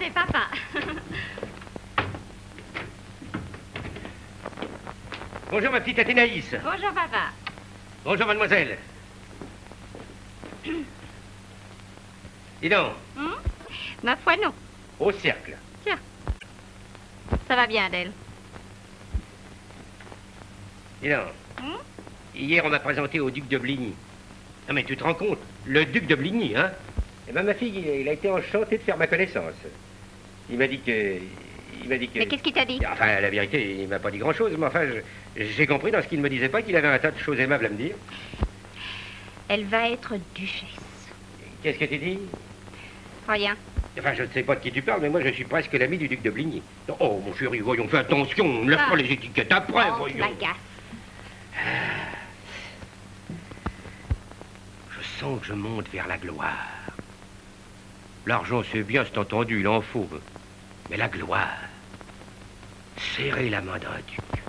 c'est papa. Bonjour, ma petite Athénaïs. Bonjour, papa. Bonjour, mademoiselle. Dis donc, Hum Ma foi, non. au cercle. Ça va bien, Adèle. Dis donc. Hum Hier, on m'a présenté au duc de Bligny. Non, mais tu te rends compte? Le duc de Bligny, hein? Eh ben, ma fille, il, il a été enchanté de faire ma connaissance. Il m'a dit que... Il m'a dit que... Mais qu'est-ce qu'il t'a dit? Enfin, la vérité, il m'a pas dit grand-chose, mais enfin, j'ai compris dans ce qu'il ne me disait pas qu'il avait un tas de choses aimables à me dire. Elle va être duchesse. Qu'est-ce que tu dis? Rien. Enfin, je ne sais pas de qui tu parles, mais moi, je suis presque l'ami du duc de Bligny. Oh, mon chéri, voyons, fais attention, ne lève Ah. pas les étiquettes après, Oh, voyons. m'agaces. Je sens que je monte vers la gloire. L'argent, c'est bien, c'est entendu, il en faut. Mais la gloire, serrer la main d'un duc.